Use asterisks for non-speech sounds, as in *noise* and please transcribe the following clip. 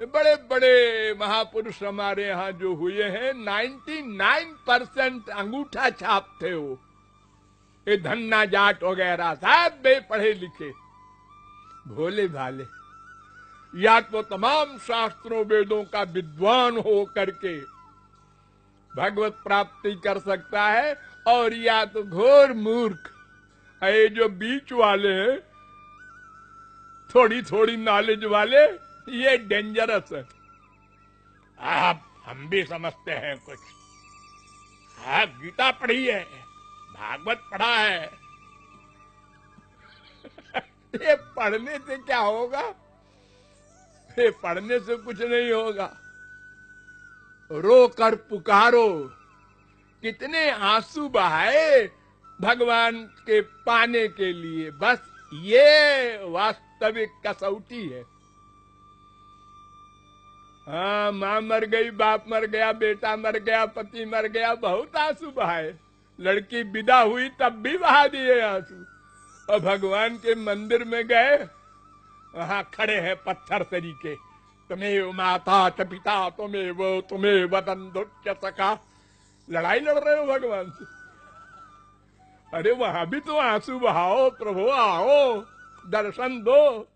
बड़े बड़े महापुरुष हमारे यहाँ जो हुए हैं 99 परसेंट अंगूठा छाप थे वो। ये धन्ना जाट वगैरह सब बे पढ़े लिखे। भोले भाले, या तो तमाम शास्त्रों वेदों का विद्वान हो करके भगवत प्राप्ति कर सकता है, और या तो घोर मूर्ख। ये जो बीच वाले हैं थोड़ी थोड़ी नॉलेज वाले *laughs* ये डेंजरस है। आप, हम भी समझते हैं कुछ। हाँ गीता पढ़ी है, भागवत पढ़ा है। *laughs* ये पढ़ने से क्या होगा? ये पढ़ने से कुछ नहीं होगा। रो कर पुकारो। कितने आँसू बहाए भगवान के पाने के लिए। बस ये वास्तविक कसौटी है। हाँ माँ मर गई, बाप मर गया, बेटा मर गया, पति मर गया, बहुत आँसू बहाए। लड़की विदा हुई, तब भी बहा दिए आँसू। और भगवान के मंदिर में गए, वहाँ खड़े हैं पत्थर तरीके। तुम्हें माता च, पिता तुम्हें वो, तुम्हें वदन दुच्च सका लड़ाई लड़ रहे हो भगवान से। अरे, वहाँ भी तो आँसू बहाओ, प्रभु आओ, दर्शन दो।